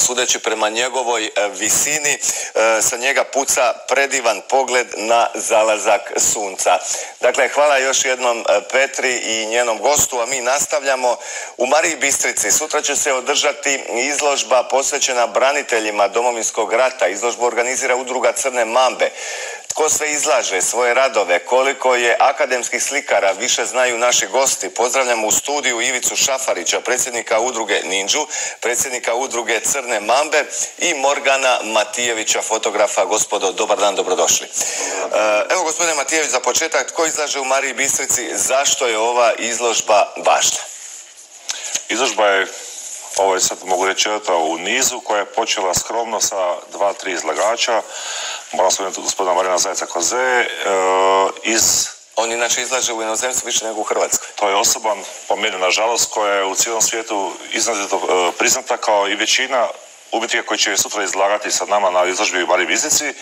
sudeći prema njegovoj e, visini, e, sa njega puca predivan pogled na zalazak sunca. Dakle, hvala još jednom e, Petri i njenom gostu, a mi nastavljamo u Mariji Bistrici. Sutra će se održati izložba posvećena braniteljima Domovinskog rata. Izložbu organizira udruga Crne Mambe. Tko sve izlaže svoje radove, koliko je akademskih slikara, više znaju naši gosti. Pozdravljamo u studiju Ivicu Šafarića, predsjednika udruge Ninđu, predsjednika udruge Crne Mambe i Morgana Matijevića, fotografa. Gospodo, dobar dan, dobrodošli. E, evo, gospodine Matijević, za početak, tko izlaže u Mariji Bistrici, zašto je ova izložba važna? Izložba je ovo je sad mogu reći u nizu koja je počela skromno sa dva, tri izlagača. Moram spomenuti gospodina Marina Zajca Koze e, iz on inače izlaže u inozemstvu više nego u Hrvatskoj. To je osoban, po meni nažalost, koja je u cijelom svijetu iznadito e, priznata kao i većina umjetnika koji će sutra izlagati sa nama na izložbi u Mari Vizici.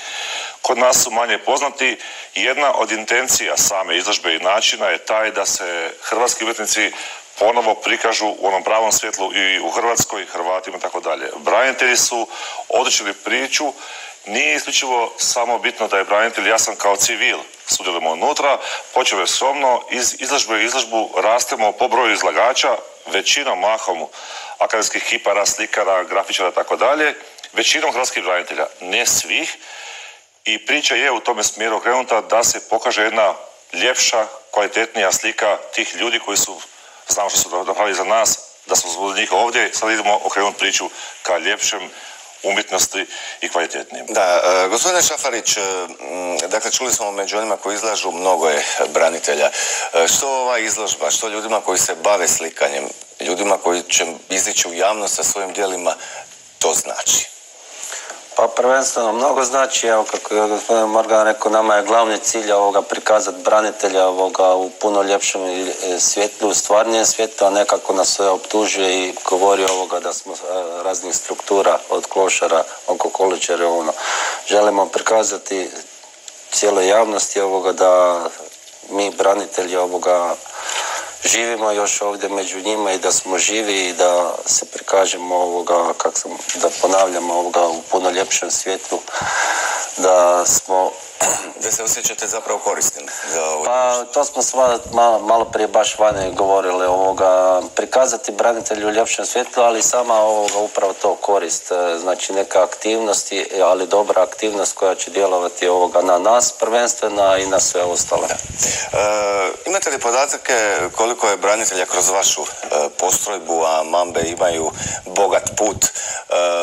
Kod nas su manje poznati. Jedna od intencija same izložbe i načina je taj da se hrvatski umjetnici ponovo prikažu u onom pravom svjetlu i u Hrvatskoj, Hrvatima i tako dalje. Branitelji su odličili priču, nije isključivo samo bitno da je branitelj, ja sam kao civil, sudjelujemo unutra, počeo je skromno, iz izložbu i izložbu rastemo po broju izlagača, većinom mahom akademskih kipara, slikara, grafičara i tako dalje, većinom hrvatskih branitelja, ne svih, i priča je u tome smjeru okrenuta da se pokaže jedna ljepša, kvalitetnija slika tih ljudi koji su znamo što su napravili za nas, da smo zbog njih ovdje, sad idemo okrenuti priču ka ljepšem, umjetnosti i kvalitetnijim. Da, e, gospodine Šafarić, e, dakle čuli smo među onima koji izlažu mnogo je branitelja. E, što ova izložba, što ljudima koji se bave slikanjem, ljudima koji će izići u javnost sa svojim dijelima, to znači? Pa prvenstveno mnogo znači, evo kako je gospodin Morgan rekao, nama je glavni cilj ovoga prikazati branitelja ovoga u puno ljepšem svjetlu, stvarnijem svjetlu, a nekako nas sve optužuje i govori ovoga da smo e, raznih struktura od klošara oko količara ono. Želimo prikazati cijeloj javnosti ovoga da mi branitelji ovoga živimo još ovdje među njima i da smo živi i da se prikažemo ovoga, kak sam, da ponavljamo ovoga u puno ljepšem svijetu, da smo da se osjećate zapravo korisnim za ovo Pa to smo sva malo, malo prije baš vani govorili ovoga, prikazati branitelju u ljepšem svjetlu, ali sama ovoga upravo to korist, e, znači neka aktivnosti, ali dobra aktivnost koja će djelovati ovoga na nas prvenstveno i na sve ostale. E, imate li podatke koliko je branitelja kroz vašu e, postrojbu, a mambe imaju bogat put, e,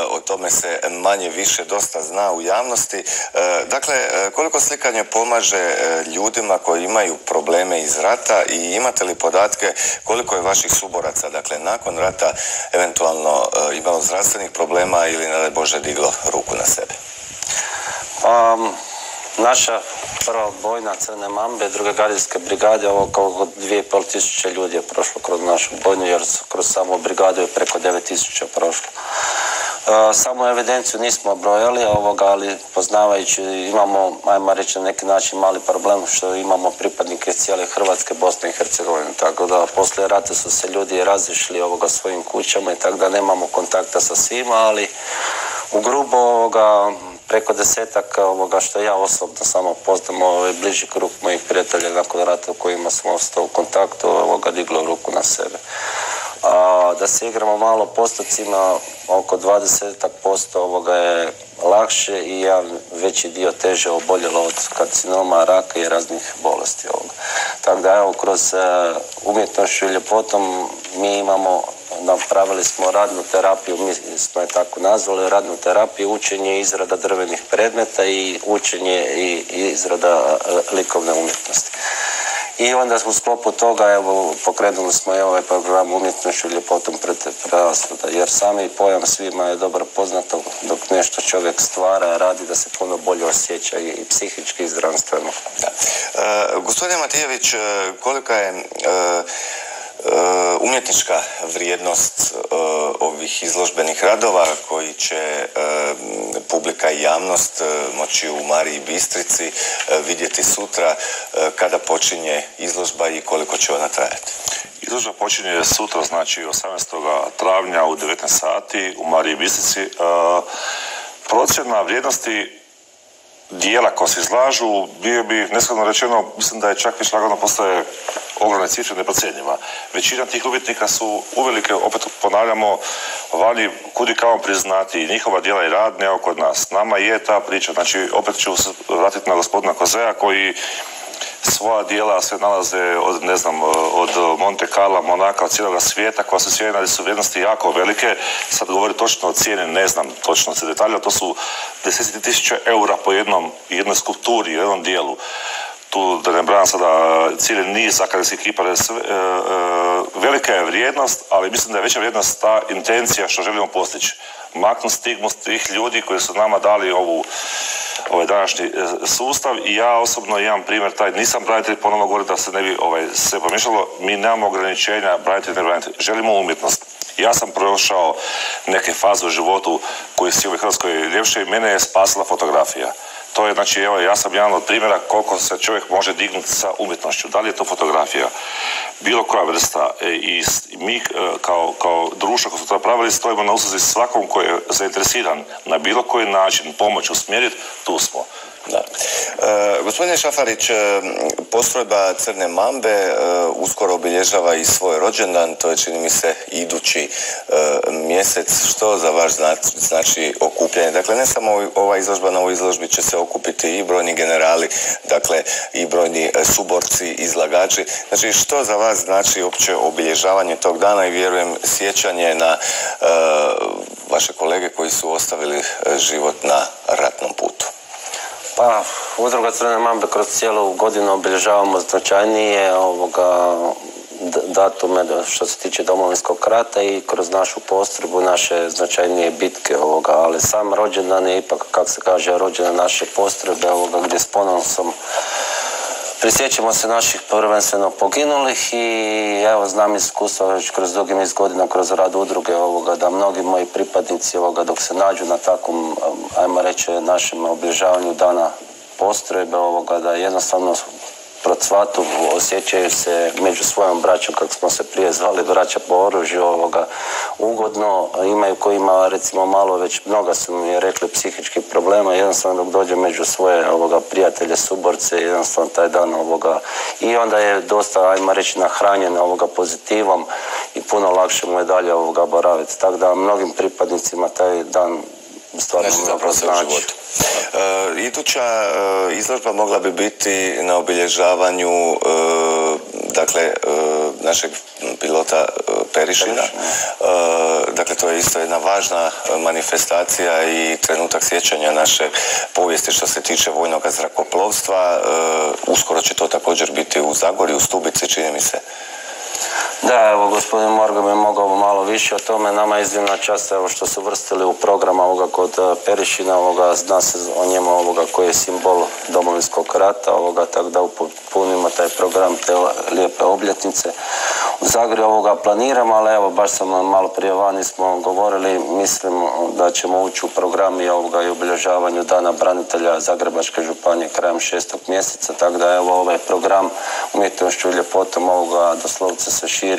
o tome se manje više dosta zna u javnosti. dakle, koliko slikanje pomaže e, ljudima koji imaju probleme iz rata i imate li podatke koliko je vaših suboraca, dakle nakon rata eventualno e, imalo zdravstvenih problema ili ne Bože diglo ruku na sebe? Pa, naša prva bojna Crne Mambe, druge gardijske brigade, ovo pol tisuće ljudi je prošlo kroz našu bojnu, jer kroz samu brigadu je preko devet tisuća prošlo. Samo evidenciju nismo brojali, ovoga, ali poznavajući imamo, ajmo reći na neki način mali problem što imamo pripadnike cijele Hrvatske, Bosne i Hercegovine, tako da poslije rata su se ljudi razišli ovoga svojim kućama i tako da nemamo kontakta sa svima, ali u grubo ovoga, preko desetak ovoga što ja osobno samo poznam ovaj bliži krug mojih prijatelja nakon rata u kojima smo ostao u kontaktu, ovoga diglo ruku na sebe. Da se igramo malo postocima, oko 20% ovoga je lakše i ja veći dio teže oboljelo od karcinoma, raka i raznih bolesti ovoga. Tako da evo, kroz uh, umjetnošću i ljepotom mi imamo napravili smo radnu terapiju, mi smo je tako nazvali, radnu terapiju, učenje izrada drvenih predmeta i učenje i izrada e, likovne umjetnosti. I onda u sklopu toga evo, pokrenuli smo i ovaj program umjetnošću ljepotom prerashoda, jer sami pojam svima je dobro poznato dok nešto čovjek stvara, radi da se puno bolje osjeća i psihički i zdravstveno. E, gospodine Matijević, e, kolika je e, umjetnička vrijednost ovih izložbenih radova koji će publika i javnost moći u Mariji Bistrici vidjeti sutra kada počinje izložba i koliko će ona trajati. Izložba počinje sutra, znači 18. travnja u 19 sati u Mariji Bistrici. Procjena vrijednosti dijela koja se izlažu, bio bi, neskladno rečeno, mislim da je čak već lagano postaje ogromne cifre neprocjenjiva. Većina tih umjetnika su uvelike, opet ponavljamo, vani kudi kao priznati njihova djela i rad, ne kod nas. Nama je ta priča, znači opet ću se vratiti na gospodina Kozeja koji svoja dijela se nalaze od, ne znam, od Monte Carla, Monaka, od cijeloga svijeta, koja se cijena da su vrijednosti jako velike. Sad govori točno o cijeni, ne znam točno se detalja, to su deseti tisuća eura po jednom, jednoj skulpturi, jednom dijelu. Tu da ne brajam sada cijeli niz akademskih kipara, e, e, velika je vrijednost, ali mislim da je veća vrijednost ta intencija što želimo postići. Maknuti stigmu tih ljudi koji su nama dali ovu ovaj današnji e, sustav i ja osobno imam primjer taj, nisam branitelj, ponovno govorim da se ne bi ovaj, se pomišljalo, mi nemamo ograničenja, branitelj, ne branitelj, želimo umjetnost. Ja sam prošao neke faze u životu koji si u Hrvatskoj ljepše i mene je spasila fotografija. To je, znači, evo, ja sam jedan od primjera koliko se čovjek može dignuti sa umjetnošću. Da li je to fotografija, bilo koja vrsta e, i mi e, kao, kao društvo koje su to napravili stojimo na usluzi svakom koji je zainteresiran na bilo koji način pomoć usmjeriti, tu smo. Da. E, gospodine Šafarić, e, postrojba Crne Mambe e, uskoro obilježava i svoj rođendan, to je čini mi se idući mjesec. Što za vaš znači okupljanje? Dakle, ne samo ova izložba, na ovoj izložbi će se okupiti i brojni generali, dakle i brojni suborci, izlagači. Znači, što za vas znači uopće obilježavanje tog dana i vjerujem sjećanje na vaše kolege koji su ostavili život na ratnom putu? Pa, udruga Crne Mambe kroz cijelu godinu obilježavamo značajnije ovoga datume što se tiče domovinskog rata i kroz našu postrojbu naše značajnije bitke ovoga, ali sam rođendan je ipak, kako se kaže, rođendan naše postrojbe ovoga gdje s ponosom Prisjećamo se naših prvenstveno poginulih i evo znam iskustva već kroz dugi niz godina kroz rad udruge ovoga da mnogi moji pripadnici ovoga dok se nađu na takvom ajmo reći našem obilježavanju dana postrojbe ovoga da jednostavno procvatu, osjećaju se među svojom braćom, kako smo se prije zvali, braća po oružju, ovoga, ugodno, imaju koji ima recimo malo već, mnoga su mi rekli psihičkih problema, jednostavno dok dođe među svoje ovoga, prijatelje, suborce, jednostavno taj dan ovoga, i onda je dosta, ajmo reći, nahranjen ovoga pozitivom i puno lakše mu je dalje ovoga boraviti. Tako da mnogim pripadnicima taj dan stvarno mnogo znači. E, iduća e, izložba mogla bi biti na obilježavanju e, dakle našeg pilota Perišina. Dakle, to je isto jedna važna manifestacija i trenutak sjećanja naše povijesti što se tiče vojnog zrakoplovstva. Uskoro će to također biti u Zagori, u Stubici, čini mi se. Da, evo gospodin Morgan je mogao malo više o tome. Nama je iznimna čast evo što su vrstili u program ovoga kod e, Perišina, ovoga, zna se o njemu ovoga koji je simbol domovinskog rata, ovoga, tako da upunimo taj program te lijepe obljetnice. U Zagri ovoga planiramo, ali evo baš sam malo prije vani smo govorili, mislim da ćemo ući u program i ovoga i obilježavanju Dana branitelja Zagrebačke županije krajem šestog mjeseca, tako da evo ovaj program umjetnošću i ljepotom ovoga doslovce se širi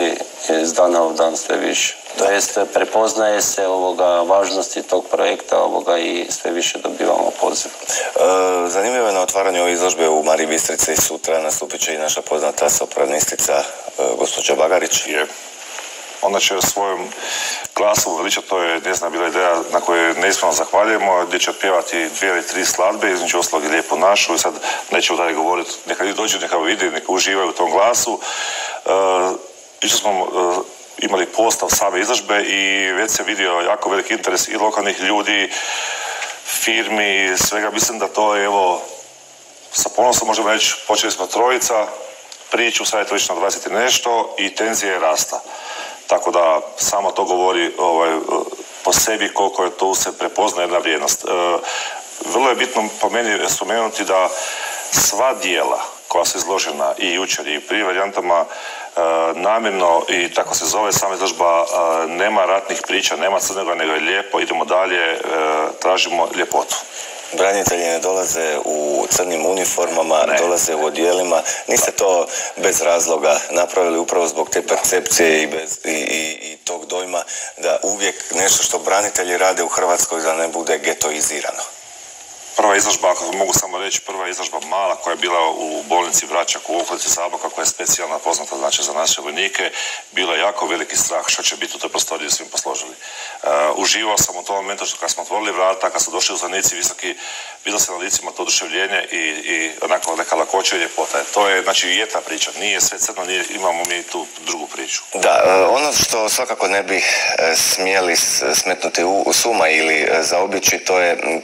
iz dana u dan sve više. To jest, prepoznaje se ovoga važnosti tog projekta ovoga i sve više dobivamo poziv. E, zanimljivo je na otvaranju ove izložbe u Mariji Bistrici i sutra nastupit će i naša poznata sopranistica e, gospođa Bagarić. Je. Ona će svojom glasom uveličati, to je njezina bila ideja na kojoj neispravno zahvaljujemo, gdje će otpjevati dvije ili tri skladbe, između ostalog i lijepo našu i sad nećemo dalje govoriti, neka dođu, neka vidi, neka uživaju u tom glasu. E, smo e, imali postav same izložbe i već se vidio jako veliki interes i lokalnih ljudi, firmi, svega. Mislim da to je, evo, sa ponosom možemo reći, počeli smo trojica, priču, sad je to na 20 i nešto i tenzija je rasta. Tako da samo to govori ovaj, po sebi koliko je tu se prepozna jedna vrijednost. E, vrlo je bitno po meni spomenuti da sva dijela koja su izložena i jučer i prije varijantama namjerno i tako se zove sama izložba nema ratnih priča, nema crnoga nego je lijepo, idemo dalje, tražimo ljepotu. Branitelji ne dolaze u crnim uniformama, ne. dolaze u odjelima. Niste to bez razloga napravili upravo zbog te percepcije i, bez, i, i, i tog dojma da uvijek nešto što branitelji rade u Hrvatskoj da ne bude getoizirano. Prva izložba, ako mogu samo reći, prva izložba mala koja je bila u bolnici Vračak u okolici Zaboka koja je specijalna poznata znači za naše vojnike, bilo je jako veliki strah što će biti u toj prostoriji svim posložili. Uh, uživao sam u tom momentu što kad smo otvorili vrata, kad su došli uzanici visoki, vidio se na licima to oduševljenje i, i onako neka lakoća i ljepota. To je, znači, je ta priča. Nije sve crno, nije, imamo mi tu drugu priču. Da, e, ono što svakako ne bi e, smjeli smetnuti u suma ili zaobići, to je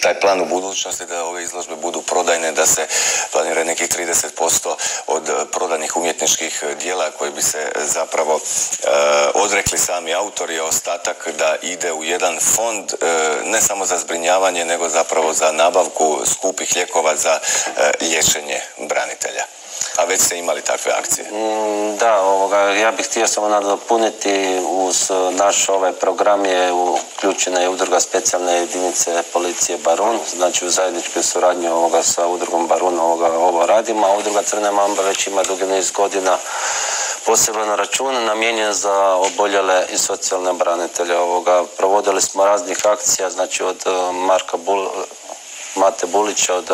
taj plan u budućnosti da ove izložbe budu prodajne, da se planira nekih 30% od prodanih umjetničkih dijela koji bi se zapravo e, odrekli sami autori, a ostatak da ide u jedan fond e, ne samo za zbrinjavanje, nego zapravo za nabavku skupih lijekova za e, liječenje branitelja. A već ste imali takve akcije? Mm, da, ovoga, ja bih htio samo nadopuniti uz naš ovaj program je uključena je udruga specijalne jedinice policije Barun, znači u zajedničkoj suradnji ovoga sa udrugom Barun ovoga, ovo radimo, a udruga Crne Mamba već ima dugi niz godina poseban račun namijenjen za oboljele i socijalne branitelje. Ovoga, provodili smo raznih akcija, znači od Marka Bul, Mate Bulića, od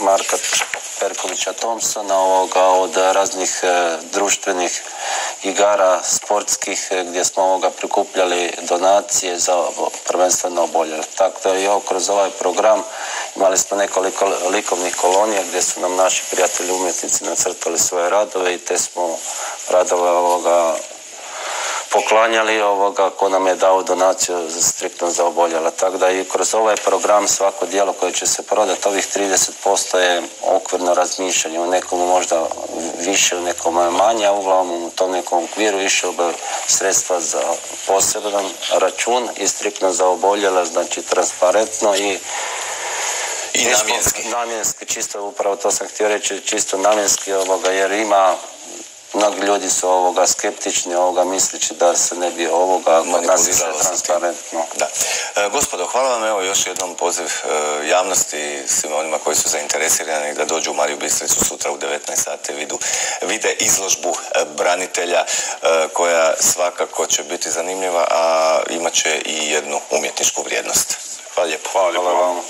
Marka Perkovića Thompsona, ovoga, od raznih e, društvenih igara sportskih e, gdje smo ovoga prikupljali donacije za prvenstveno oboljele. Tako da i kroz ovaj program imali smo nekoliko likovnih kolonija gdje su nam naši prijatelji umjetnici nacrtali svoje radove i te smo radove ovoga poklanjali ovoga ko nam je dao donaciju striktno za oboljela. Tako da i kroz ovaj program svako dijelo koje će se prodati, ovih 30% je okvirno razmišljanje. U nekom možda više, u nekom manje, a uglavnom u tom nekom okviru išao bi sredstva za poseban račun i striktno za oboljela, znači transparentno i i namjenski. Namjenski, čisto upravo to sam htio reći, čisto namjenski ovoga, jer ima mnogi ljudi su ovoga skeptični, ovoga misleći da se ne bi ovoga kod nas sve transparentno. Da. E, gospodo, hvala vam evo još jednom poziv e, javnosti svima onima koji su zainteresirani da dođu u Mariju Bistricu sutra u 19 sati vidu, vide izložbu e, branitelja e, koja svakako će biti zanimljiva, a imat će i jednu umjetničku vrijednost. Hvala lijepo. Hvala. Hvala vam.